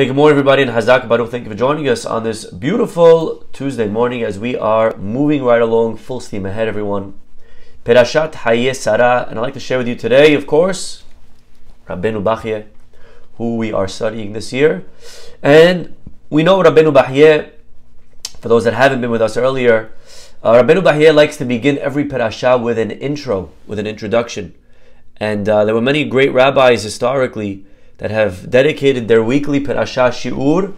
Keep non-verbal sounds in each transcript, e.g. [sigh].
Okay, good morning, everybody, and Hazak Baruch. Thank you for joining us on this beautiful Tuesday morning as we are moving right along, full steam ahead, everyone. Perashat Hayeh Sarah, and I'd like to share with you today, of course, Rabbeinu Bachye, who we are studying this year. And we know Rabbeinu Bachye, for those that haven't been with us earlier, uh, Rabbeinu Bachye likes to begin every parasha with an intro, with an introduction. And uh, there were many great rabbis historically that have dedicated their weekly parasha shiur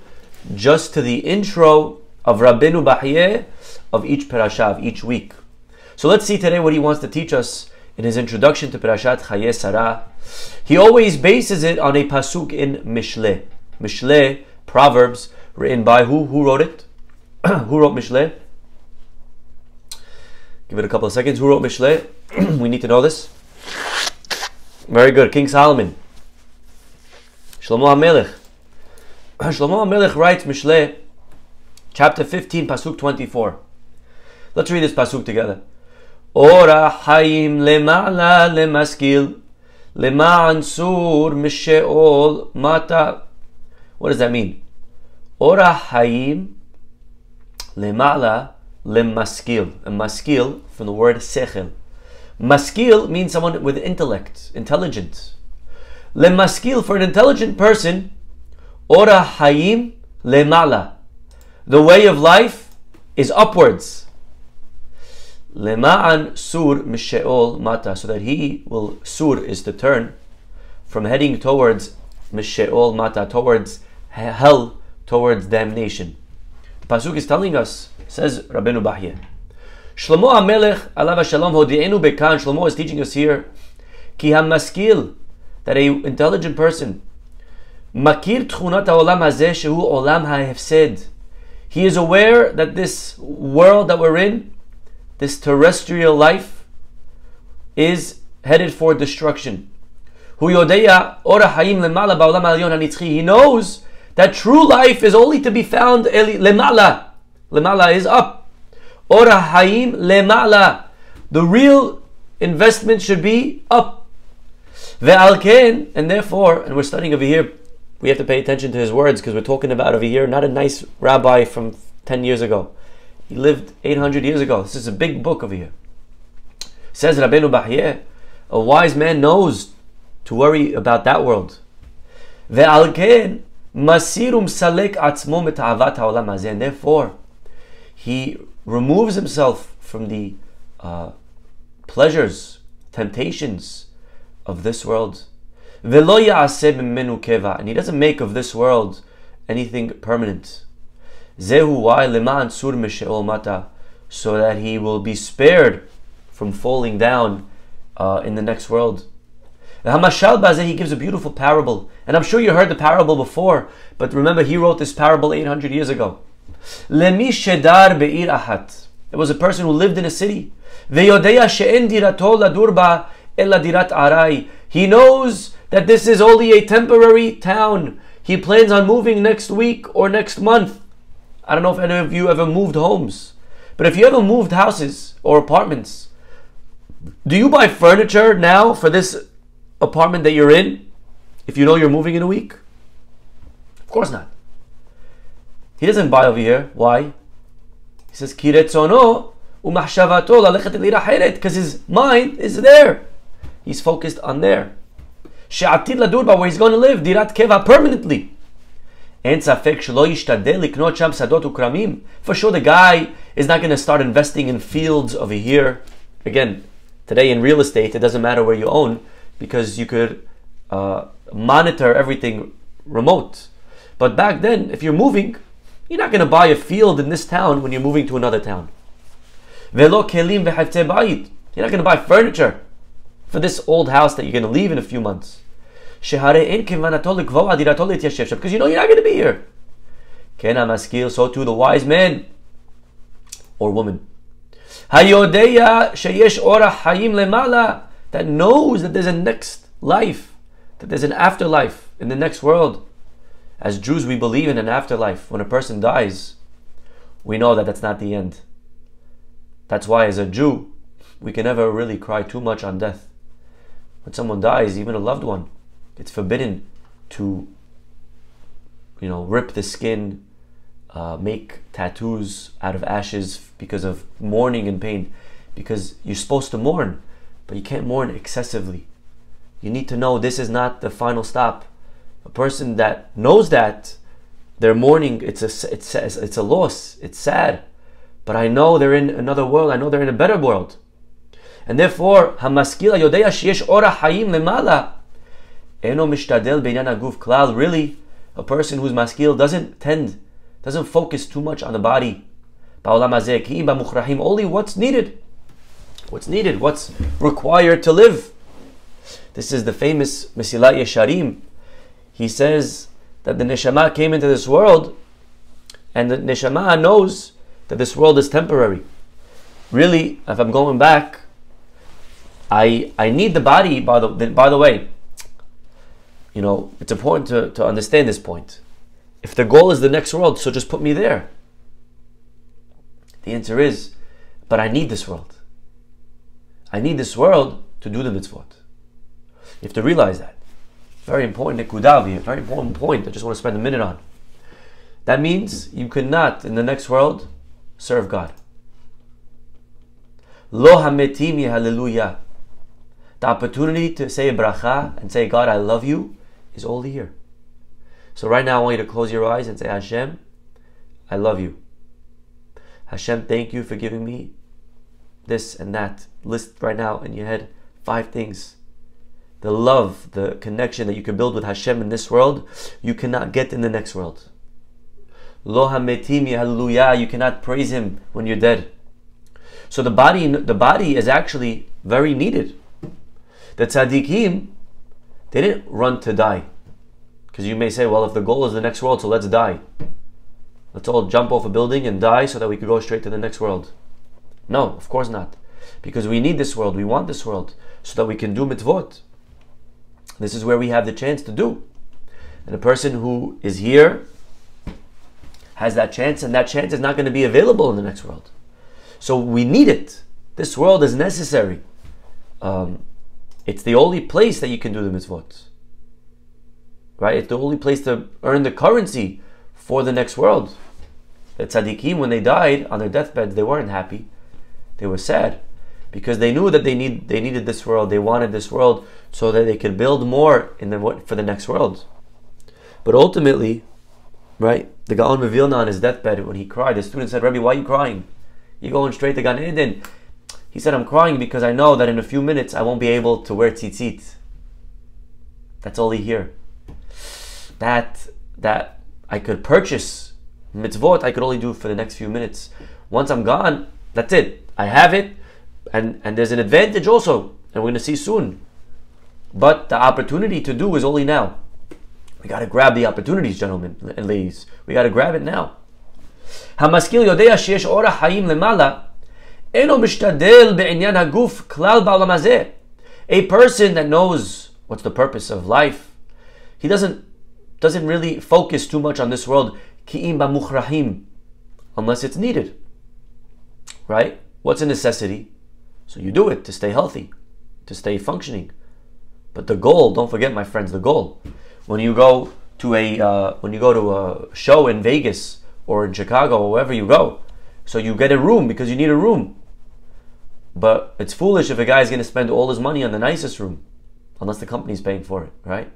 just to the intro of Rabbeinu Bachye of each parasha of each week. So let's see today what he wants to teach us in his introduction to Parashat Hayeh Sarah. He always bases it on a pasuk in Mishle. Mishle, Proverbs, written by who? Who wrote it? [clears throat] who wrote Mishle? Give it a couple of seconds. Who wrote Mishle? [clears throat] we need to know this. Very good. King Solomon. Shlomo HaMelech. [clears throat] Shlomo HaMelech writes Mishle, chapter 15, pasuk 24. Let's read this pasuk together. Ora hayim lema'la lemaskil lema'an sur misheol mata. What does that mean? Ora hayim lema'la lemaskil. A maskil from the word sechel. Maskil means someone with intellect, intelligence. Lemaskil, for an intelligent person, ora hayim lemala. The way of life is upwards. Lema'an sur misheol mata, so that he will, sur is to turn from heading towards misheol mata, towards hell, towards damnation. The Pasuk is telling us, says Rabbeinu Bachye, Shlomo HaMelech, alav shalom, hodi'enu bekan, Shlomo is teaching us here, ki hamaskil, that a intelligent person makir tchunat haolam hazeh shehu olam ha'hefsed. He is aware that this world that we're in, this terrestrial life, is headed for destruction. He knows that true life is only to be found lemala. Lemala is up. Ora hayim lemala. The real investment should be up. Ve'alken, and therefore, and we're studying over here, we have to pay attention to his words because we're talking about over here not a nice rabbi from 10 years ago. He lived 800 years ago. This is a big book over here. Says Rabbeinu Bachye, a wise man knows to worry about that world. Ve'alken, masirum salek atzmo mit'avat ha'olam hazeh. Therefore, he removes himself from the uh, pleasures, temptations, of this world. And he doesn't make of this world anything permanent. So that he will be spared from falling down uh, in the next world. The he gives a beautiful parable. And I'm sure you heard the parable before, but remember he wrote this parable 800 years ago. It was a person who lived in a city. Eladirat arai. He knows that this is only a temporary town. He plans on moving next week or next month. I don't know if any of you ever moved homes, but if you ever moved houses or apartments, do you buy furniture now for this apartment that you're in if you know you're moving in a week? Of course not. He doesn't buy over here. Why? He says, Kiretzono because his mind is there. He's focused on there. She'atid ladurba, where he's going to live, dirat keva, permanently. For sure, the guy is not going to start investing in fields over here. Again, today in real estate, it doesn't matter where you own because you could uh, monitor everything remote. But back then, if you're moving, you're not going to buy a field in this town when you're moving to another town. You're not going to buy furniture for this old house that you're going to leave in a few months. Because you know you're not going to be here. So too the wise man or woman. That knows that there's a next life, that there's an afterlife in the next world. As Jews, we believe in an afterlife. When a person dies, we know that that's not the end. That's why, as a Jew, we can never really cry too much on death when someone dies, even a loved one, it's forbidden to you know, rip the skin, uh, make tattoos out of ashes because of mourning and pain, because you're supposed to mourn, but you can't mourn excessively. You need to know this is not the final stop. A person that knows that they're mourning, it's a it's it's a loss. It's sad, but I know they're in another world. I know they're in a better world, and therefore hamaskila yodeya sheyesh ora hayim lemala. Eno mishtadel beinyan aguf klal. Really, a person who's maskil doesn't tend, doesn't focus too much on the body. Only what's needed. What's needed, what's required to live. This is the famous Mesilat Yesharim. He says that the neshama came into this world, and the neshama knows that this world is temporary. Really, if I'm going back, I I need the body. By the by the way, you know it's important to, to understand this point. If the goal is the next world, so just put me there. The answer is, but I need this world. I need this world to do the mitzvot. You have to realize that. Very important nekudavi, very important point I just want to spend a minute on. That means you cannot, in the next world, serve God. Lo hallelujah. The opportunity to say bracha and say, God, I love you, is only here. So right now I want you to close your eyes and say, Hashem, I love you. Hashem, thank you for giving me this and that. List right now in your head five things. The love, the connection that you can build with Hashem in this world, you cannot get in the next world. Lo hametimi hallelujah, you cannot praise Him when you're dead. So the body, the body is actually very needed. The tzaddikim, they didn't run to die. Because you may say, well, if the goal is the next world, so let's die. Let's all jump off a building and die so that we could go straight to the next world. No, of course not. Because we need this world, we want this world, so that we can do mitzvot. This is where we have the chance to do. And a person who is here has that chance, and that chance is not going to be available in the next world. So we need it. This world is necessary. Um, it's the only place that you can do the mitzvot. Right? It's the only place to earn the currency for the next world. The tzaddikim, when they died on their deathbeds, they weren't happy. They were sad because they knew that they need they needed this world. They wanted this world so that they could build more in the for the next world. But ultimately, right, the Gaon Vilna on his deathbed when he cried, the student said, "Rabbi, why are you crying? You're going straight to Gan Eden." He said, "I'm crying because I know that in a few minutes I won't be able to wear tzitzit." That's all he hear. That that I could purchase mitzvot, I could only do for the next few minutes. Once I'm gone, that's it. I have it, and and there's an advantage also, and we're going to see soon. But the opportunity to do is only now. We got to grab the opportunities, gentlemen and ladies. We got to grab it now. המשכיל יודע שיש אורח חיים למעלה, אינו משתדל בעניין הגוף כלל בעולם הזה. A person that knows what's the purpose of life, he doesn't doesn't really focus too much on this world, ki'im b'muchrahim, unless it's needed. Right? What's a necessity? So you do it to stay healthy, to stay functioning. But the goal, don't forget, my friends, the goal. When you go to a uh, when you go to a show in Vegas or in Chicago or wherever you go, so you get a room because you need a room. But it's foolish if a guy is going to spend all his money on the nicest room, unless the company's paying for it, right?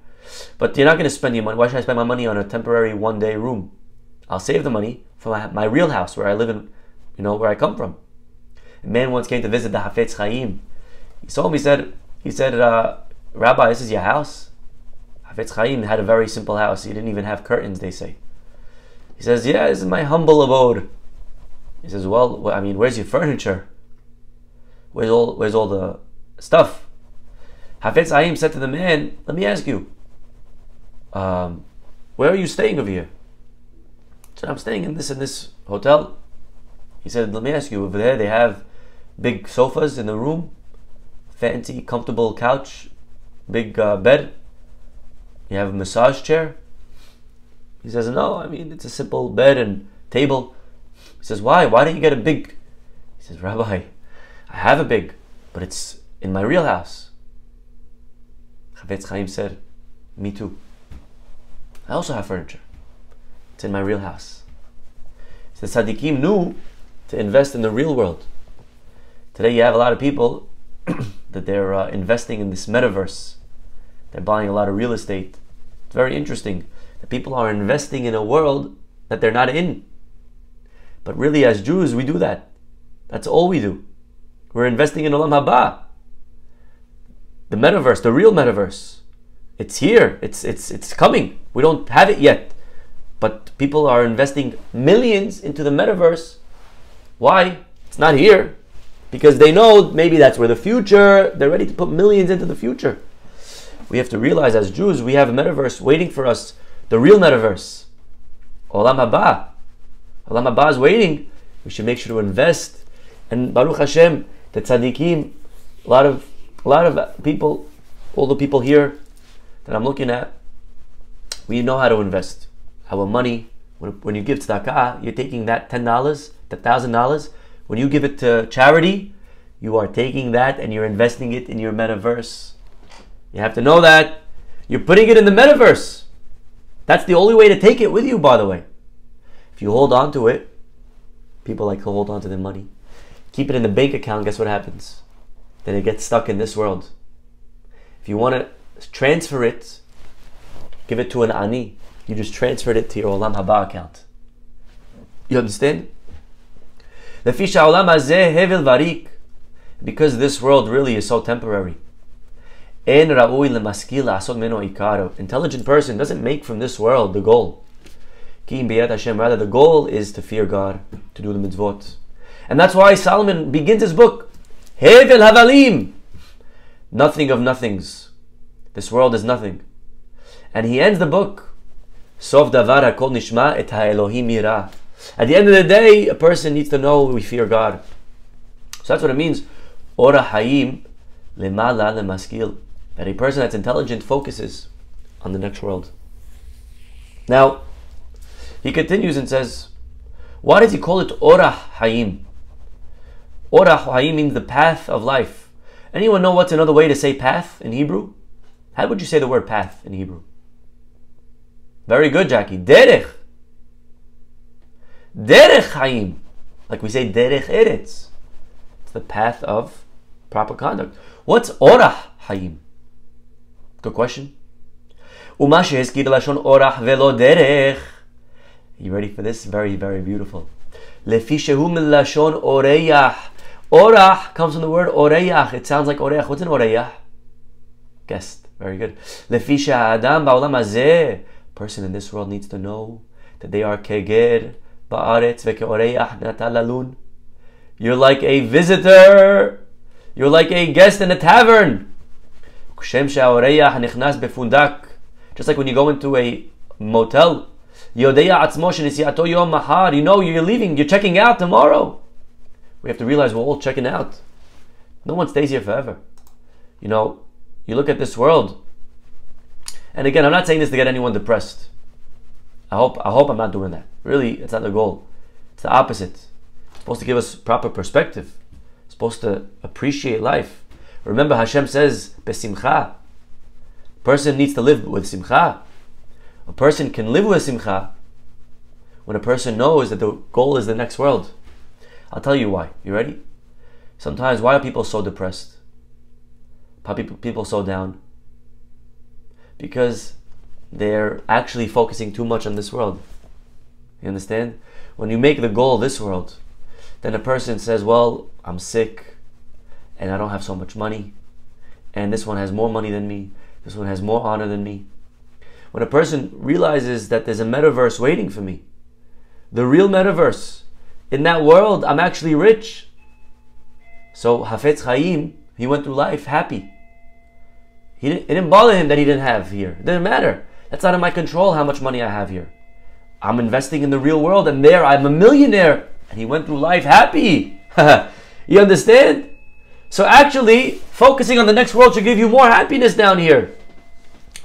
But you're not going to spend your money. Why should I spend my money on a temporary one-day room? I'll save the money for my, my real house where I live in, you know, where I come from. A man once came to visit the Hafetz Chaim. He saw him. He said, he said, uh, Rabbi, this is your house? Hafetz Chaim had a very simple house. He didn't even have curtains, they say. He says, Yeah, this is my humble abode. He says, Well, I mean, where's your furniture? Where's all, where's all the stuff? Hafetz Chaim said to the man, Let me ask you, um, where are you staying over here? He said, I'm staying in this and this hotel. He said, Let me ask you, over there they have big sofas in the room, fancy, comfortable couch, big uh, bed. You have a massage chair. He says, No, I mean, it's a simple bed and table. He says, Why? Why don't you get a big? He says, Rabbi, I have a big, but it's in my real house. Chafetz Chaim said, Me too. I also have furniture. It's in my real house. So the tzaddikim knew to invest in the real world. Today you have a lot of people [clears throat] that they're uh, investing in this metaverse. They're buying a lot of real estate. It's very interesting that people are investing in a world that they're not in. But really, as Jews, we do that. That's all we do. We're investing in Olam Haba. The metaverse, the real metaverse. It's here. It's it's it's coming. We don't have it yet. But people are investing millions into the metaverse. Why? It's not here. Because they know maybe that's where the future, they're ready to put millions into the future. We have to realize as Jews, we have a metaverse waiting for us, the real metaverse. Olam Haba. Olam Haba is waiting. We should make sure to invest. And Baruch Hashem, the tzaddikim, a lot of a lot of people, all the people here that I'm looking at, we know how to invest our money. When, when you give tzedakah, you're taking that ten dollars, that thousand dollars. When you give it to charity, you are taking that and you're investing it in your metaverse. You have to know that you're putting it in the metaverse. That's the only way to take it with you, by the way. If you hold on to it, people like to hold on to their money. Keep it in the bank account, guess what happens? Then it gets stuck in this world. If you want to transfer it, give it to an ani. You just transferred it to your Olam Haba account. You understand? Because this world really is so temporary. Intelligent person doesn't make from this world the goal. Rather, the goal is to fear God, to do the mitzvot. And that's why Solomon begins his book. Hevel Havalim. Nothing of nothings. This world is nothing. And he ends the book. Sov davar kol nishma et ha'elohim yira. At the end of the day, a person needs to know we fear God. So that's what it means. Ora hayim lemala lemaskil that a person that's intelligent focuses on the next world. Now, he continues and says, why does he call it Ora Hayim? Orach means the path of life. Anyone know what's another way to say path in Hebrew? How would you say the word path in Hebrew? Very good, Jackie. Derech. Derech Chaim. Like we say Derech Eretz. It's the path of proper conduct. What's Orach Chaim? Good question. Uma sheheskid lashon Orach velo Derech. You ready for this? Very, very beautiful. Lefi shehu lashon Oreyach. Orach comes from the word oreyach. It sounds like oreyach. What's an oreyach? Guest. Very good. Lefisha adam ba'olam hazeh. Person in this world needs to know that they are keger ba'aretz na natalalun. You're like a visitor. You're like a guest in a tavern. Just like when you go into a motel. You know you're leaving. You're checking out tomorrow. We have to realize we're all checking out. No one stays here forever. You know, you look at this world, and again, I'm not saying this to get anyone depressed. I hope I hope I'm not doing that. Really, it's not the goal. It's the opposite. It's supposed to give us proper perspective. It's supposed to appreciate life. Remember, Hashem says, Besimcha. A person needs to live with simcha. A person can live with simcha when a person knows that the goal is the next world. I'll tell you why. You ready? Sometimes, why are people so depressed? Why people, people so down? Because they're actually focusing too much on this world. You understand? When you make the goal this world, then a person says, Well, I'm sick, and I don't have so much money, and this one has more money than me, this one has more honor than me. When a person realizes that there's a metaverse waiting for me, the real metaverse, in that world, I'm actually rich. So Hafetz Chaim, he went through life happy. He didn't, it didn't bother him that he didn't have here. It didn't matter. That's out of my control how much money I have here. I'm investing in the real world, and there I'm a millionaire. And he went through life happy. [laughs] you understand? So actually, focusing on the next world should give you more happiness down here.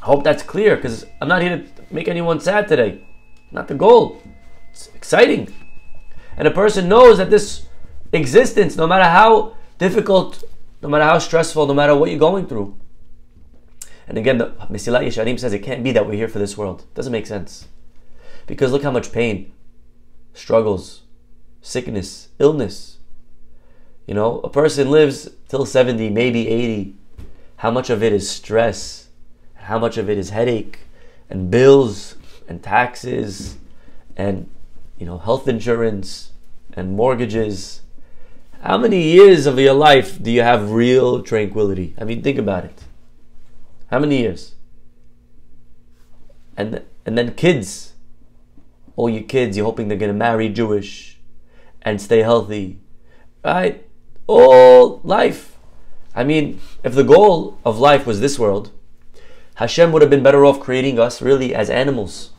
I hope that's clear because I'm not here to make anyone sad today. Not the goal. It's exciting. And a person knows that this existence, no matter how difficult, no matter how stressful, no matter what you're going through. And again, the Mesilat Yesharim says it can't be that we're here for this world. It doesn't make sense. Because look how much pain, struggles, sickness, illness. You know, a person lives till 70, maybe 80. How much of it is stress? How much of it is headache and bills and taxes and you know health insurance and mortgages? How many years of your life do you have real tranquility? I mean, think about it. How many years? And and then kids. All your kids, you're hoping they're gonna marry Jewish and stay healthy. Right? All life. I mean, if the goal of life was this world, Hashem would have been better off creating us really as animals.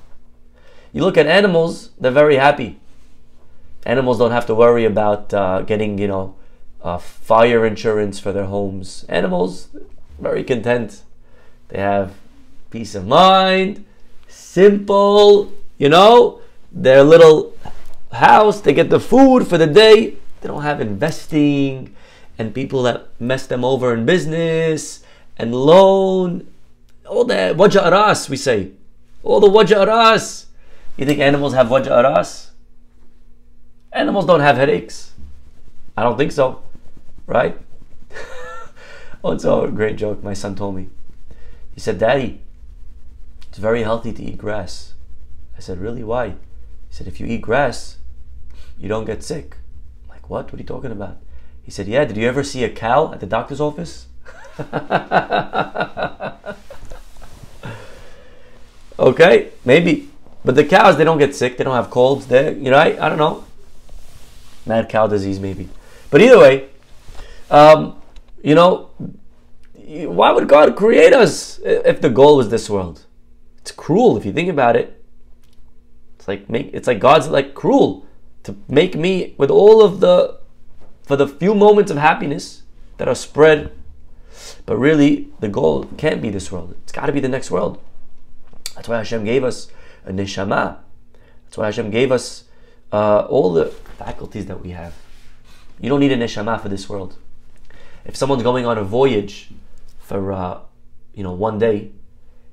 You look at animals, they're very happy. Animals don't have to worry about uh, getting, you know, uh, fire insurance for their homes. Animals, very content. They have peace of mind, simple, you know, their little house, they get the food for the day. They don't have investing and people that mess them over in business and loan. All the wajah aras, we say. All the wajah aras. You think animals have wajah aras? Animals don't have headaches. I don't think so. Right? [laughs] oh, it's a great joke. My son told me. He said, Daddy, it's very healthy to eat grass. I said, Really? Why? He said, If you eat grass, you don't get sick. I'm like, what? What are you talking about? He said, Yeah, did you ever see a cow at the doctor's office? [laughs] okay, maybe. But the cows, they don't get sick. They don't have colds. They, you know, I, I don't know. Mad cow disease, maybe. But either way, um, you know, why would God create us if the goal was this world? It's cruel if you think about it. It's like make it's like God's like cruel to make me with all of the for the few moments of happiness that are spread. But really, the goal can't be this world. It's got to be the next world. That's why Hashem gave us a neshama. That's why Hashem gave us uh, all the faculties that we have. You don't need a neshama for this world. If someone's going on a voyage for uh, you know one day,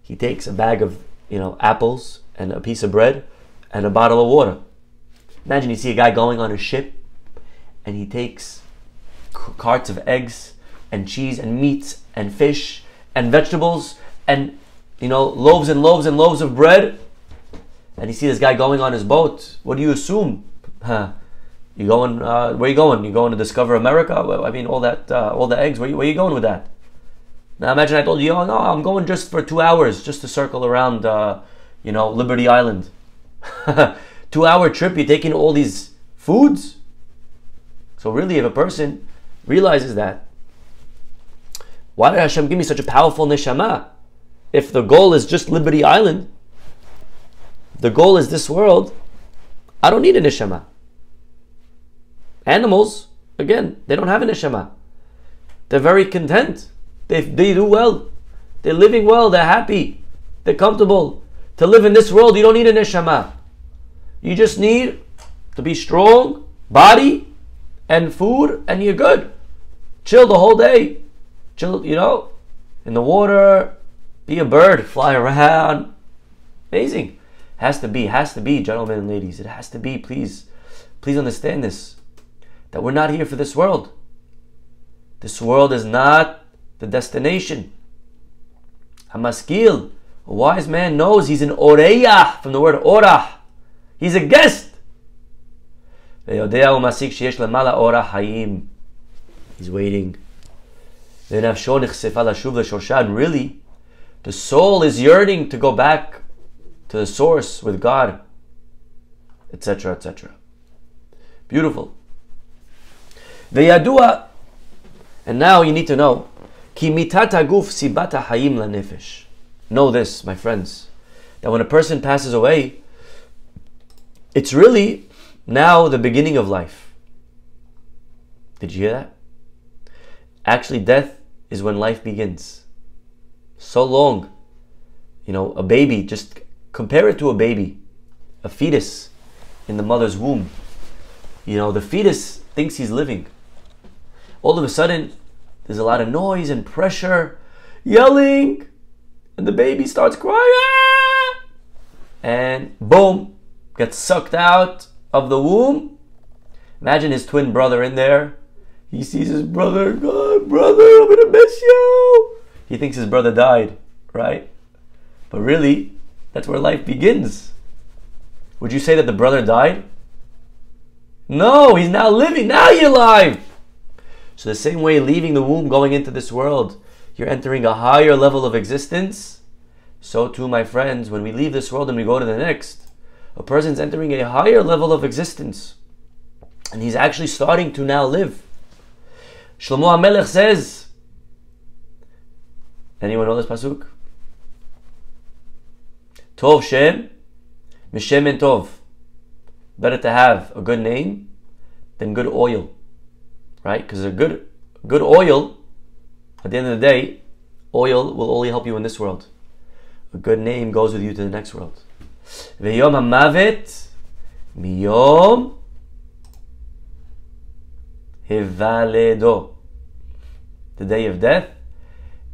he takes a bag of you know apples and a piece of bread and a bottle of water. Imagine you see a guy going on a ship and he takes carts of eggs and cheese and meats and fish and vegetables and you know loaves and loaves and loaves of bread and you see this guy going on his boat. What do you assume? Huh. You going uh, where you going? You going to discover america? I mean all that uh, all the eggs. Where you, where you going with that? Now imagine i told you oh no i'm going just for two hours just to circle around uh, you know liberty island. [laughs] Two hour trip you're taking all these foods? So really, if a person realizes that, why did Hashem give me such a powerful neshama? If the goal is just Liberty Island, the goal is this world, I don't need a neshama. Animals, again, they don't have a neshama. They're very content. They, they do well. They're living well. They're happy. They're comfortable. To live in this world, you don't need a neshama. You just need to be strong, body, and food, and you're good. Chill the whole day. Chill, you know, in the water, be a bird, fly around. Amazing. Has to be, has to be, gentlemen and ladies. It has to be, please. Please understand this that we're not here for this world. This world is not the destination. Hamaskil, a wise man knows he's an oreya from the word orah. He's a guest. He's waiting. And really, the soul is yearning to go back to the source with God, etc., etc. Beautiful. The Yadua, and now you need to know, ki mitata guf sibata hayim la nefesh. Know this, my friends, that when a person passes away, it's really now the beginning of life. Did you hear that? Actually, death is when life begins. So long, you know, a baby just compare it to a baby, a fetus in the mother's womb. You know, the fetus thinks he's living. All of a sudden, there's a lot of noise and pressure, yelling, and the baby starts crying. And boom, gets sucked out of the womb. Imagine his twin brother in there. He sees his brother, God, brother, I'm gonna miss you. He thinks his brother died, right? But really, that's where life begins. Would you say that the brother died? No, he's now living. Now you're alive. So, the same way, leaving the womb, going into this world, you're entering a higher level of existence. So, too, my friends, when we leave this world and we go to the next, a person's entering a higher level of existence. And he's actually starting to now live. Shlomo HaMelech says, anyone know this pasuk? Tov Shem, Mishem and Tov. Better to have a good name than good oil, right? Because a good, good oil, at the end of the day, oil will only help you in this world. A good name goes with you to the next world. Ve'yom hamavet miyom hivaledo. The day of death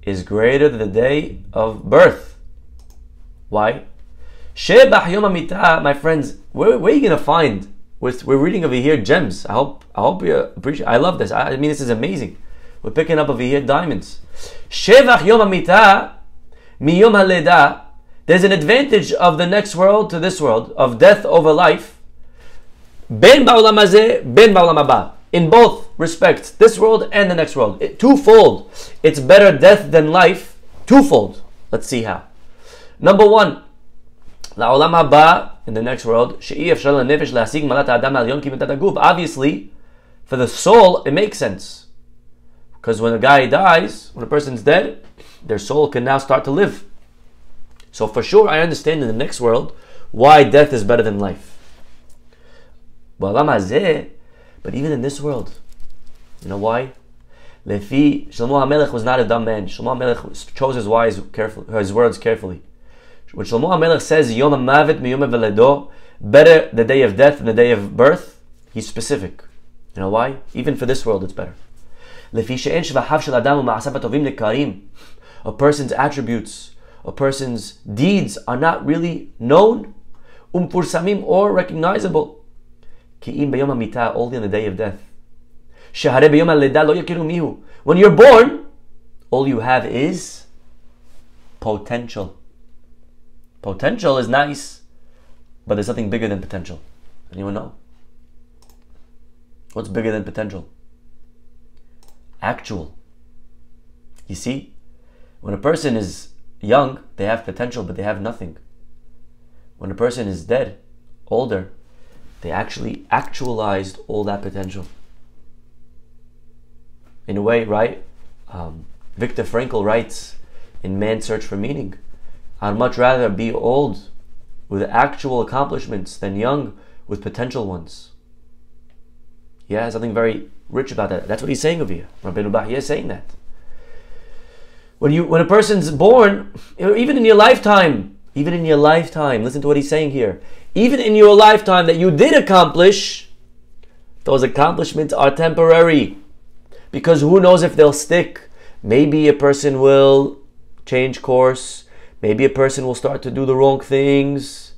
is greater than the day of birth. Why? Shebach Yom Amita, my friends, where, where are you gonna find? We're, we're reading over here gems. I hope I hope you appreciate. I love this. I, I mean, this is amazing. We're picking up over here diamonds. Shevach Yom Amita, Miyom Haleda. There's an advantage of the next world to this world of death over life. Ben ba'olam ben ba'olam. In both respects, this world and the next world, it, twofold. It's better death than life, twofold. Let's see how. Number one, La'olam haba, in the next world, she'i efshar la'nefesh la'asig malat ha'adam ha'alyon ki. Obviously, for the soul, it makes sense. Because when a guy dies, when a person's dead, their soul can now start to live. So for sure, I understand in the next world why death is better than life. But even in this world, you know why? Lefi Shlomo HaMelech was not a dumb man. Shlomo HaMelech chose his, wise, his words carefully. When Shlomo HaMelech says Yom HaMavet miyom veledo, better the day of death than the day of birth, he's specific. You know why? Even for this world, it's better. A person's attributes a person's deeds are not really known, umfursamim or recognizable. Only on the day of death. When you're born, all you have is potential. Potential is nice, but there's nothing bigger than potential. Anyone know? What's bigger than potential? Actual. You see, when a person is young, they have potential, but they have nothing. When a person is dead, older, they actually actualized all that potential. In a way, right? Um, Viktor Frankl writes in Man's Search for Meaning I'd much rather be old with actual accomplishments than young with potential ones. Yeah, something very rich about that. That's what he's saying over here. Rabbeinu Bachye is saying that. When you when a person's born, even in your lifetime, even in your lifetime, listen to what he's saying here. Even in your lifetime that you did accomplish, those accomplishments are temporary. Because who knows if they'll stick? Maybe a person will change course. Maybe a person will start to do the wrong things.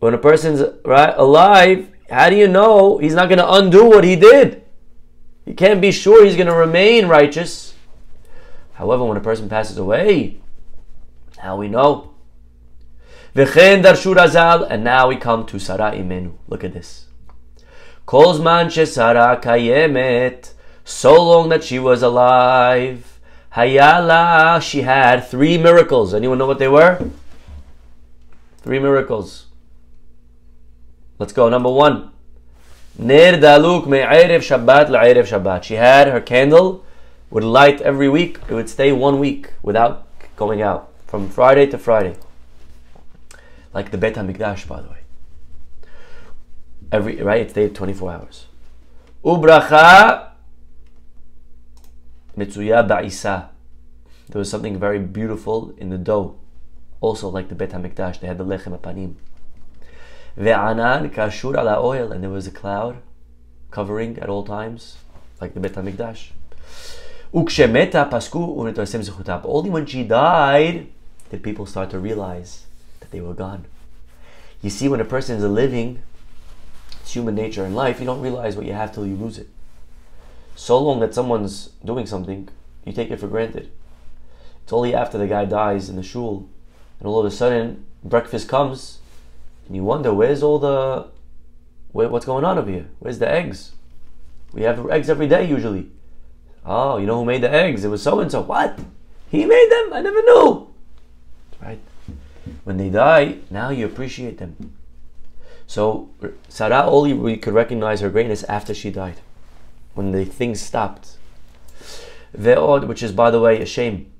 When a person's right alive, how do you know he's not going to undo what he did? You can't be sure he's going to remain righteous. However, when a person passes away, how we know? And now we come to Sarah Imenu. Look at this. Kolzman Sarah kayemet. So long that she was alive. Hayala, she had three miracles. Anyone know what they were? Three miracles. Let's go. Number one. Nir daluk me'erev Shabbat la'erev Shabbat. She had her candle would light every week, it would stay one week without going out, from Friday to Friday. Like the Bet HaMikdash, by the way. Every, right? It stayed 24 hours. Ubracha mitzuya ba'isa. There was something very beautiful in the dough. Also like the Bet HaMikdash, they had the lechem apanim. Ve'anan kashur ala oil, and there was a cloud covering at all times, like the Bet HaMikdash. Ukshemeta pasku unetosim Only when she died did people start to realize that they were gone. You see, when a person is living, it's human nature in life, you don't realize what you have till you lose it. So long that someone's doing something, you take it for granted. It's only after the guy dies in the shul, and all of a sudden breakfast comes, and you wonder where's all the, where, what's going on over here? Where's the eggs? We have eggs every day usually. Oh, you know who made the eggs? It was so and so. What? He made them? I never knew. Right? When they die, now you appreciate them. So Sarah only we could recognize her greatness after she died, when the things stopped. Ve'od, which is by the way a shame.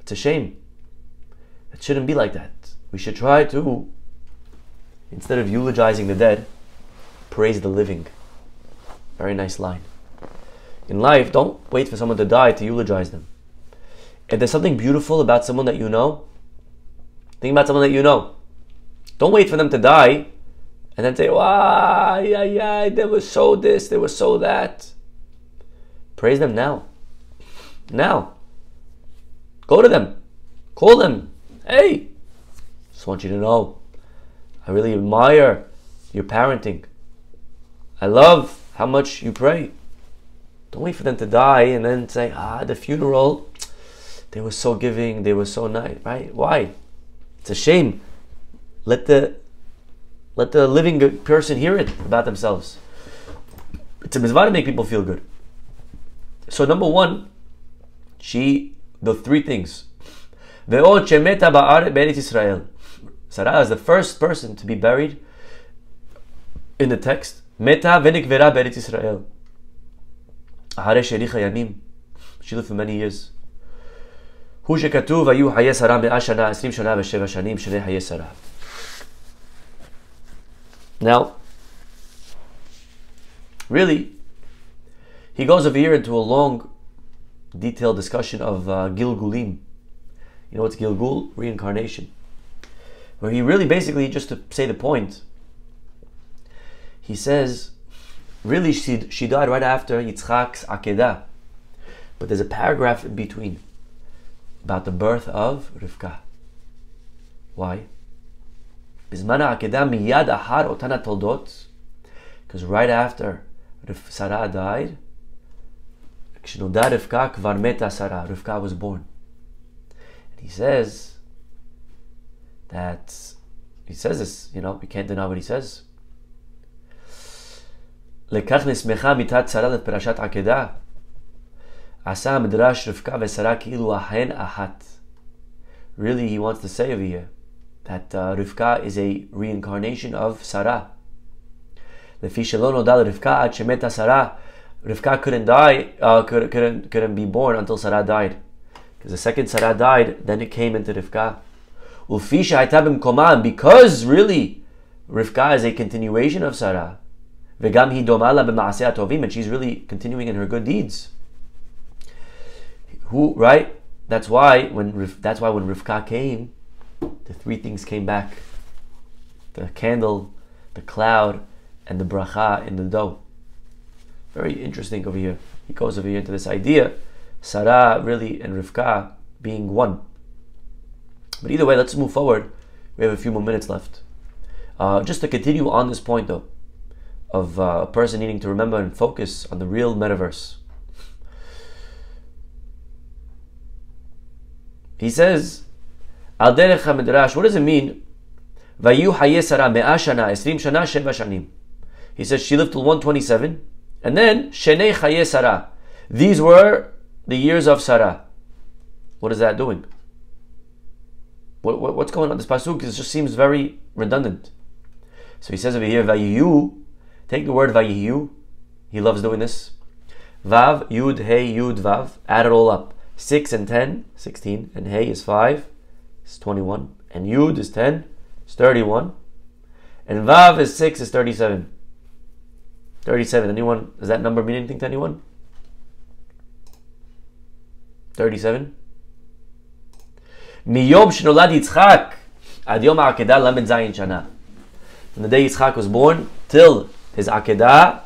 It's a shame. It shouldn't be like that. We should try to, instead of eulogizing the dead, praise the living. Very nice line. In life, don't wait for someone to die to eulogize them. If there's something beautiful about someone that you know, think about someone that you know. Don't wait for them to die and then say, wow, yeah, yeah, they were so this, they were so that. Praise them now. Now. Go to them. Call them. Hey, just want you to know, I really admire your parenting. I love how much you pray. Don't wait for them to die and then say, ah, the funeral, they were so giving, they were so nice, right? Why? It's a shame. Let the let the living person hear it about themselves. It's a mitzvah to make people feel good. So number one, she the three things. Ve'od shemeta ba'aret be'eretz Israel. Sarah is the first person to be buried in the text. Meta v'nikvera be'eretz Israel. אחרי שהאריכה ימים, she lived for many years. הוא שכתוב, היו חיי שרה מאה שנה, עשרים שנה ושבע שנים, שני חיי שרה. Now, really, he goes over here into a long, detailed discussion of uh, Gilgulim. You know what's Gilgul? Reincarnation. Where he really basically, just to say the point, he says, really she, she died right after Yitzchak's Akedah. But there's a paragraph in between about the birth of Rivka. Why? Because right after Sarah died, כשנולדה רבקה כבר מתה שרה, רבקה was born. And he says that, he says this, you know, we can't deny what he says. לכך נסמכה מיתת שרה לפרשת עקדה. עשה המדרש רבקה ושרה כאילו ההן אחת. Really, he wants to say over here that uh, Rivka is a reincarnation of Sarah. לפי שלא נודע לרבקה עד שמתה שרה, Rivka couldn't die, uh, couldn't, couldn't, couldn't be born until Sarah died. Because the second Sarah died, then it came into Rivka. Ufisha itabim koman, because really, Rivka is a continuation of Sarah. Vegam hi domala b'ma'aseh tovim, and she's really continuing in her good deeds. Who, right? That's why when that's why when Rivka came, the three things came back: the candle, the cloud, and the bracha in the dough. Very interesting over here. He goes over here into this idea Sarah really and Rivka being one. But either way, let's move forward. We have a few more minutes left. Uh, just to continue on this point though, of uh, a person needing to remember and focus on the real metaverse. He says, Al derech. What does it mean? Vayu Sarah me'a shana, esrim shana. He says she lived till 127, and then shenei chaye Sarah. These were the years of Sarah. What is that doing? What, what, what's going on? This pasuk it just seems very redundant. So he says over here, Vayiyu. Take the word Vayiyu. He loves doing this. Vav, Yud, Hey, Yud, Vav. Add it all up. 6 and 10, 16. And Hey is 5 is 21. And Yud is 10, it's 31. And Vav is 6, is 37. 37. Anyone, does that number mean anything to anyone? 37. Miyom shenolad Yitzchak ad yom ha'akedah lamed zayin. From the day Yitzchak was born till his akedah,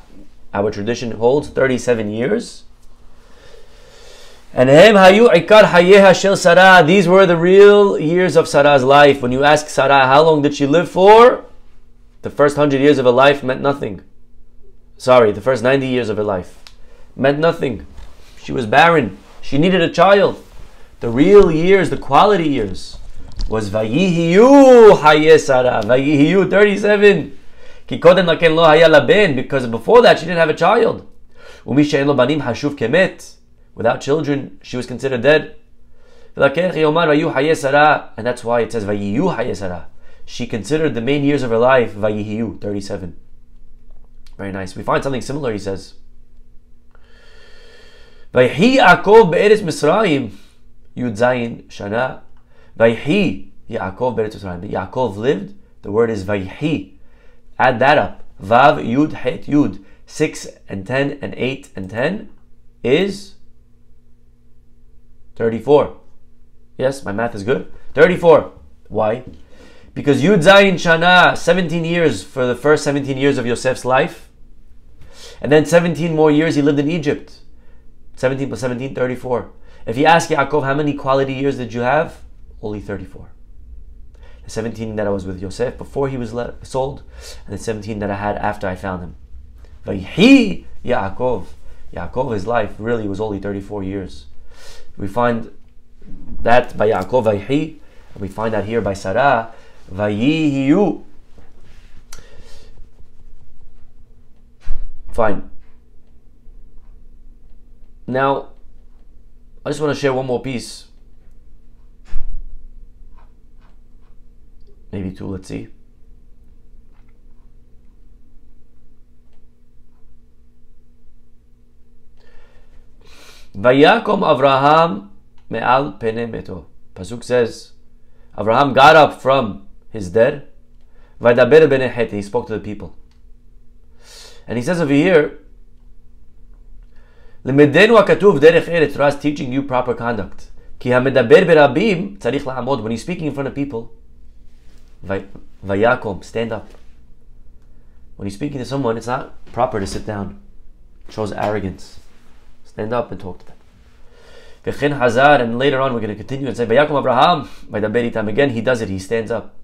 our tradition holds 37 years. And him hayu shel Sarah. These were the real years of Sarah's life. When you ask Sarah how long did she live for, the first hundred years of her life meant nothing. Sorry, the first 90 years of her life meant nothing. She was barren. She needed a child. The real years, the quality years, was Vayihiyu Haye Sara, Vayihiyu 37. Because before that, she didn't have a child. Umishain lo banim hashuv kemet. Without children, she was considered dead. And that's why it says Vayiyu Haye Sara. She considered the main years of her life Vayihiyu 37. Very nice. We find something similar, he says. ויהי יעקב בארץ מצרים י"ז שנה. ויהי יעקב בארץ מצרים. Yaakov lived, the word is ויהי. Add that up. Vav, Yud, Het, Yud. 6 and 10 and 8 and 10 is 34. Yes, my math is good. 34. Why? Because Yud Zayin Shana, 17 years for the first 17 years of Yosef's life. and then 17 more years he lived in Egypt. 17 plus 17, 34. If you ask Yaakov, how many quality years did you have? Only 34. The 17 that I was with Yosef before he was let, sold, and the 17 that I had after I found him. But he, Yaakov, Yaakov, his life really was only 34 years. We find that by Yaakov, Vayhi, and we find that here by Sarah, Vayihiyu. Fine. Now, I just want to share one more piece. Maybe two, let's see. Vayakom Avraham me'al pene meto. Pasuk says, Abraham got up from his dead. Vaydaber bene He spoke to the people. And he says over here, למדנו הכתוב דרך ארץ, Torah is teaching you proper conduct. כי המדבר ברבים צריך לעמוד. When he's speaking in front of people, ויקום, stand up. When he's speaking to someone, it's not proper to sit down. It shows arrogance. Stand up and talk to them. וכן חזר, and later on we're going to continue and say, ויקום אברהם, וידבר איתם. Again, he does it, he stands up.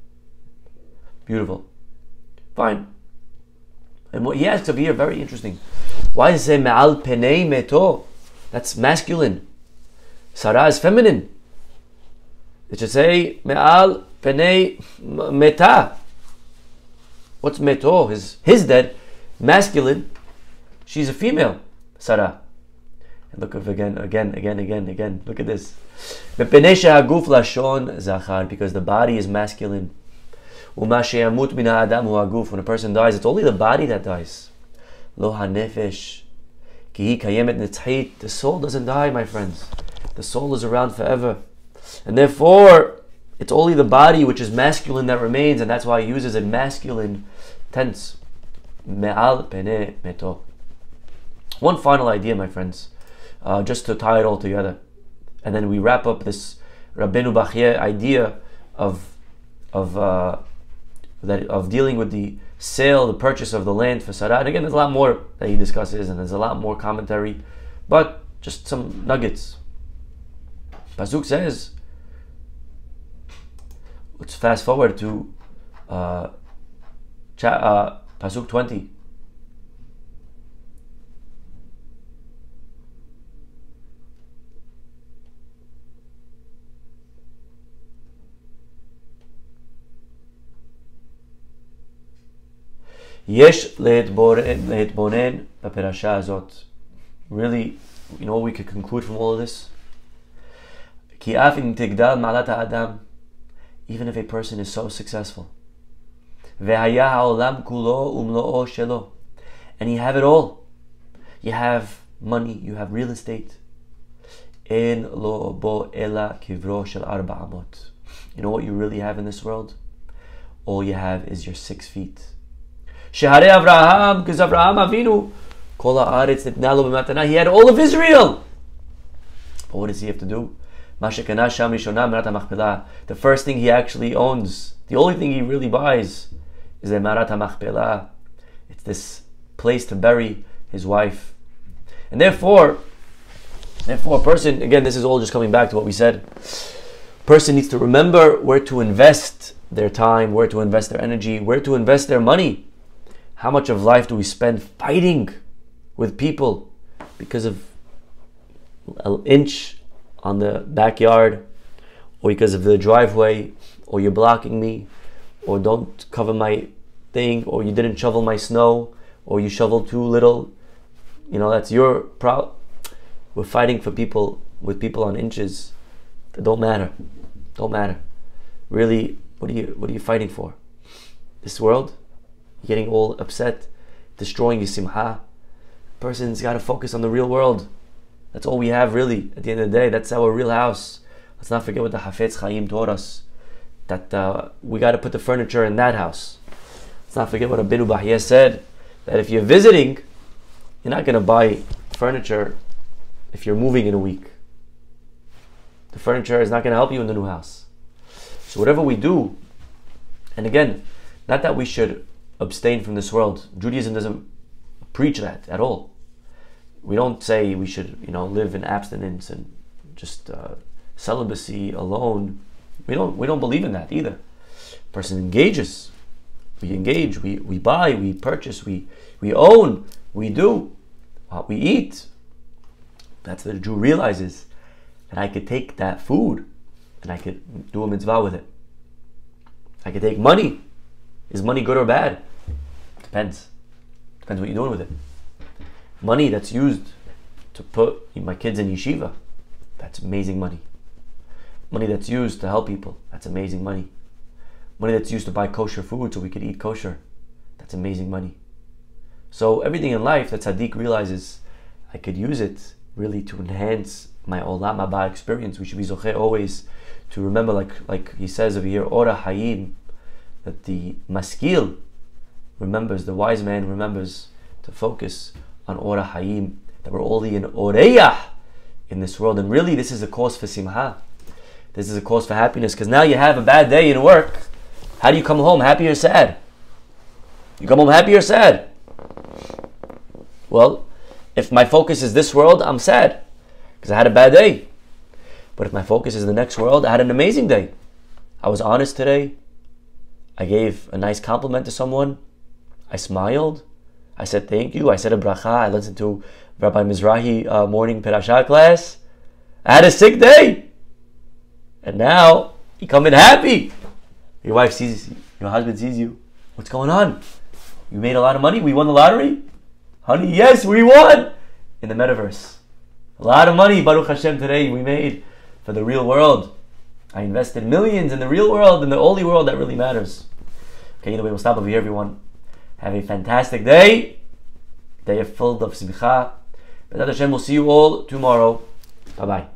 Beautiful. Fine. And what he asks over here, very interesting. Why does it say me'al penei meto? That's masculine. Sarah is feminine. It should say me'al penei meta. What's meto? His, his dead. Masculine. She's a female. Sarah. And look again, again, again, again, again. Look at this. Because the body is masculine. When a person dies, it's only the body that dies. Lo hanefesh. The soul doesn't die, my friends. The soul is around forever. And therefore, it's only the body which is masculine that remains, and that's why he uses a masculine tense. Me'al pene meto. One final idea, my friends, uh, just to tie it all together. And then we wrap up this Rabbeinu Bachye idea of, of, uh, that, of dealing with the sale, the purchase of the land for Sarah. And again, there's a lot more that he discusses, and there's a lot more commentary, but just some nuggets. Pasuk says, let's fast forward to uh, cha- uh, Pasuk 20. Yesh leitbonen b'perasha azot. Really, you know what we could conclude from all of this? Even if a person is so successful, ve'haya haolam kulo umlo'o shelo, and you have it all. You have money, you have real estate. You know what you really have in this world? All you have is your six feet. Shehare Avraham, because Avraham Avinu, Kol haaretz nitna b'matana. He had all of Israel. But what does he have to do? The first thing he actually owns, the only thing he really buys, is the Me'arat HaMachpelah. It's this place to bury his wife. And therefore, therefore, a person, again, this is all just coming back to what we said. Person needs to remember where to invest their time, where to invest their energy, where to invest their money. How much of life do we spend fighting with people because of an inch on the backyard, or because of the driveway, or you're blocking me, or don't cover my thing, or you didn't shovel my snow, or you shoveled too little. You know, that's your problem. We're fighting for people with people on inches that don't matter. Don't matter. Really, what are you what are you fighting for? This world? Getting all upset, destroying your simha. Person's gotta focus on the real world. That's all we have really at the end of the day. That's our real house. Let's not forget what the Hafetz Chaim taught us. That uh, we got to put the furniture in that house. Let's not forget what Abinu Bachye said. That if you're visiting, you're not going to buy furniture if you're moving in a week. The furniture is not going to help you in the new house. So whatever we do, and again, not that we should abstain from this world. Judaism doesn't preach that at all. We don't say we should, you know, live in abstinence and just uh, celibacy alone. We don't. We don't believe in that either. person engages. We engage. We, we buy. We purchase. We we own. We do. what we eat. That's what the Jew realizes that I could take that food and I could do a mitzvah with it. I could take money. Is money good or bad? Depends. Depends what you're doing with it. Money that's used to put my kids in yeshiva, that's amazing money. Money that's used to help people, that's amazing money. Money that's used to buy kosher food so we could eat kosher, that's amazing money. So everything in life that Tzaddik realizes, I could use it really to enhance my olam haba experience. We should be zoche always to remember, like like he says over here, ora hayim, that the maskil remembers, the wise man remembers to focus on ora hayim, that we're only in oreyah in this world, and really this is a cause for simha. This is a cause for happiness because now you have a bad day in work. How do you come home? Happy or sad? You come home happy or sad? Well, if my focus is this world, I'm sad because I had a bad day. But if my focus is the next world, I had an amazing day. I was honest today. I gave a nice compliment to someone. I smiled. I said thank you. I said a bracha. I listened to Rabbi Mizrahi uh, morning parasha class. I had a sick day. And now you come in happy. Your wife sees you, your husband sees you. What's going on? You made a lot of money? We won the lottery? Honey, yes, we won in the metaverse. A lot of money, Baruch Hashem, today we made for the real world. I invested millions in the real world, in the only world that really matters. Okay, anyway, we'll stop over here, everyone. Have a fantastic day. Day filled of simcha. But Hashem, we'll see you all tomorrow. Bye bye.